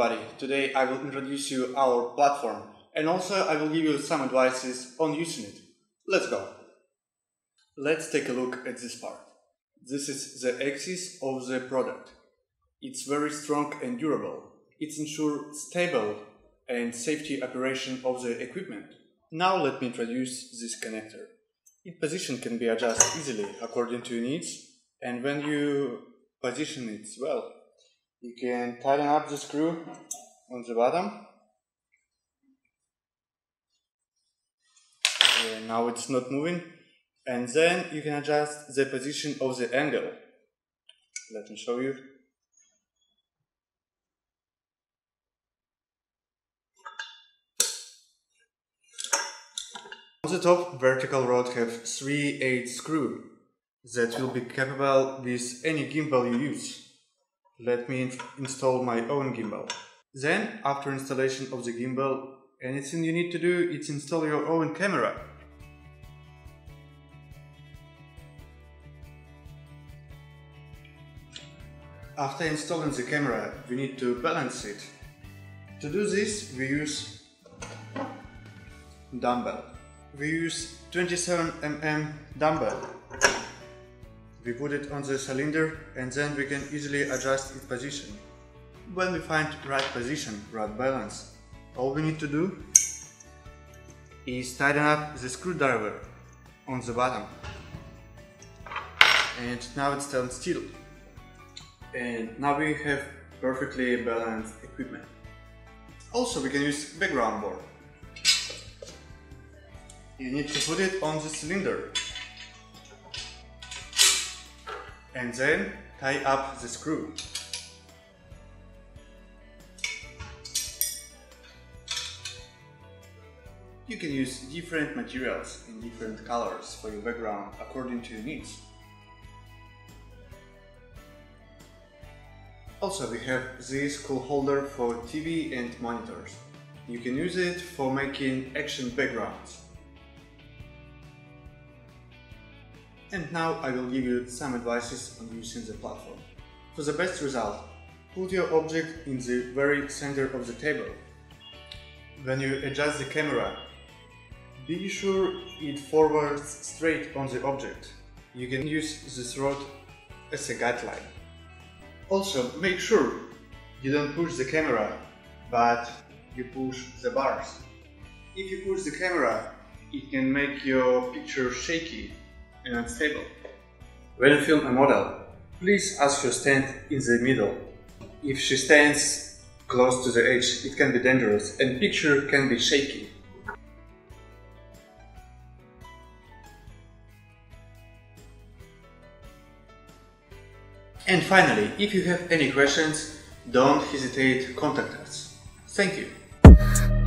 everybody! Today I will introduce you our platform and also I will give you some advices on using it. Let's go! Let's take a look at this part. This is the axis of the product. It's very strong and durable. It ensures stable and safety operation of the equipment. Now let me introduce this connector. Its position can be adjusted easily according to your needs and when you position it well, you can tighten up the screw on the bottom. Okay, now it's not moving. And then you can adjust the position of the angle. Let me show you. On the top vertical rod have 3 8 screw that will be capable with any gimbal you use. Let me install my own gimbal. Then, after installation of the gimbal, anything you need to do is install your own camera. After installing the camera, we need to balance it. To do this, we use dumbbell. We use 27mm dumbbell. We put it on the cylinder and then we can easily adjust its position. When we find right position, right balance, all we need to do is tighten up the screwdriver on the bottom. And now it stands still. And now we have perfectly balanced equipment. Also we can use background board. You need to put it on the cylinder and then tie up the screw. You can use different materials in different colors for your background according to your needs. Also we have this cool holder for TV and monitors. You can use it for making action backgrounds. And now I will give you some advices on using the platform. For the best result, put your object in the very center of the table. When you adjust the camera, be sure it forwards straight on the object. You can use this rod as a guideline. Also, make sure you don't push the camera, but you push the bars. If you push the camera, it can make your picture shaky and unstable. When you film a model, please ask her stand in the middle. If she stands close to the edge, it can be dangerous and picture can be shaky. And finally, if you have any questions, don't hesitate to contact us. Thank you.